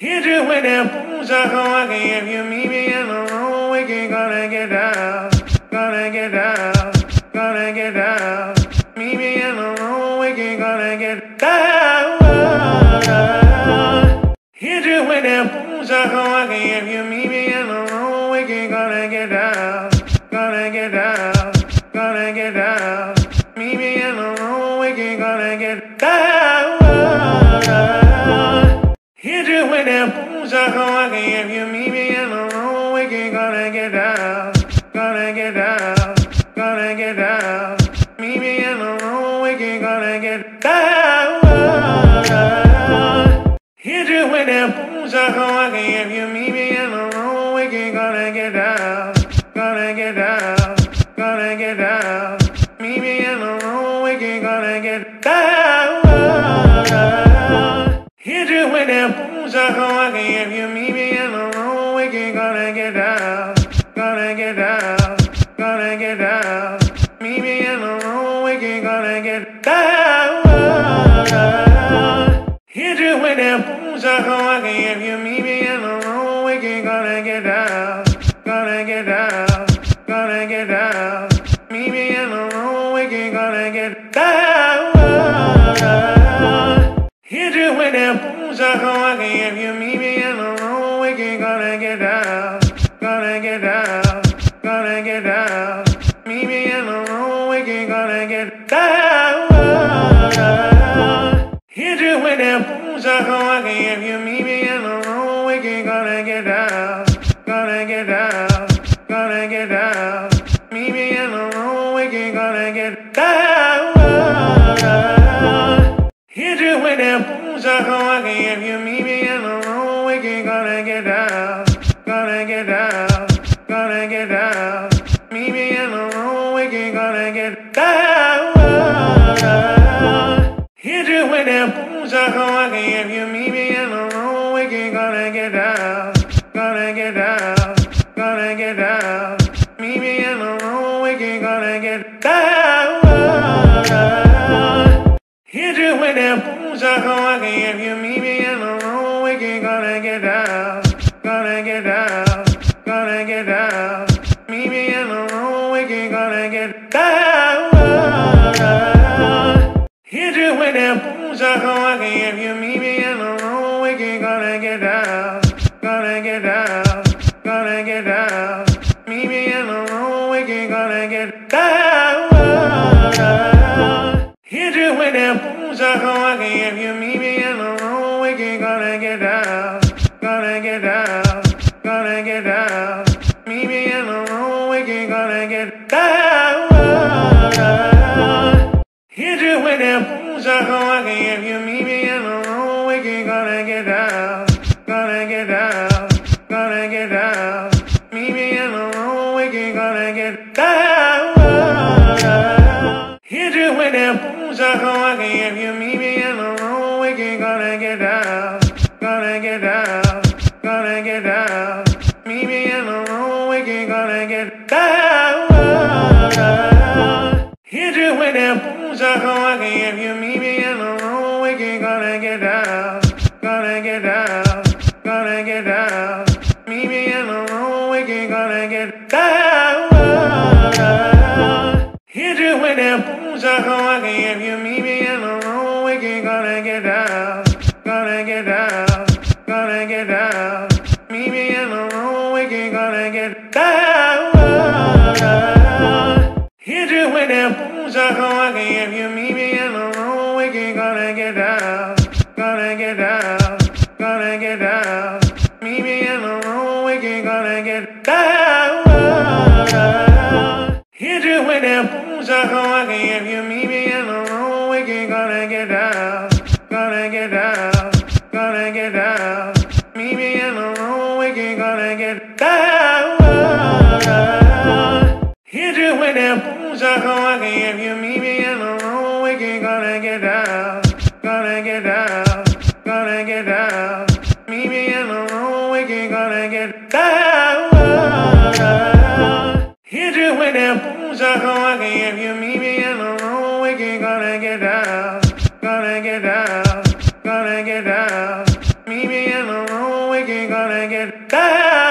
Hit you with that boom shakalaka. If you meet me in the room, we can gonna get down. Gonna get down. Gonna get down. Meet me in the room, we can gonna get down. Hit you with that boom shakalaka. If you meet me in the room, we can gonna get down. Gonna get down. Gonna get down. Meet me in the room, we can gonna get down. You with that boom shakalaka. If you meet me in the room, we can gonna get down. Gonna get down. Gonna get down. Meet me in the room, we can gonna get down. Hit you with that boom shakalaka. If you meet me in the room, we can gonna get down. Gonna get down. Gonna get down. Meet me in the room, we can gonna get down. Hit you with that boom shakalaka. If you meet me in the room, we can gonna get down. Gonna get down. Gonna get down. Meet me in the room, we can gonna get down. Hit you with that boom shakalaka. If you meet me in the room, we can gonna get down. Gonna get down. Gonna get down. Meet me in the room, we can gonna get down. Hit you with that boom shakalaka. If you meet me in the room, we can gonna get down. Gonna get down. Gonna get down. Meet me in the room, we can gonna get down. Hit you with that boom shakalaka. If you meet me in the room, we can gonna get down. Boom shakalaka. If you meet me in the room, we can gonna get down. Gonna get down. Gonna get down. Meet me in the room, we can gonna get down. Hit you with that boom shakalaka. If you meet me in the room, we can gonna get down. Gonna get down. Gonna get down. Meet me in the room, we can gonna get down. With that boom shakalaka. If you meet me in the room, we can gonna get down. Gonna get down. Gonna get down. Meet me in the room, we can gonna get down. Hit you with that boom shakalaka. If you meet me in the room, we can gonna get down. Gonna get down. Gonna get down. Meet me in the room, we can gonna get down. Hit you with that shaka waka. If you meet me in the room, we can gonna get down. Gonna get down. Gonna get down. Meet me in the room, we can gonna get down. Hit you with that boom shaka waka. If you meet me in the room, we can gonna get down. Gonna get down. Gonna get down. Meet me in the room, we can gonna get down. Hit you with that If you meet me in the room, we can gonna get down. Gonna get down. Gonna get down. Meet me in the room, we can gonna get down. Hit you with that. If you meet me in the room, we can gonna get down. Gonna get down. Gonna get down. Meet me in the room, we can gonna get down. Hit you with that boom shakalaka. If you meet me in the room, we can gonna get down. Gonna get down. Gonna get down. Meet me in the room, we can gonna get down. Hit you with that boom shakalaka. If you meet me in the room, we can gonna get down. Gonna get down. Gonna get down. Meet me in the room, we can gonna get down. Hit you with that shakalaka. If you meet me in the room, we can gonna get down. Gonna get down. Gonna get down. Meet me in the room, we can gonna get down. Hit you with that boom shakalaka. If you meet me in the room, we can gonna get down. Gonna get down. Gonna get down. gonna get back.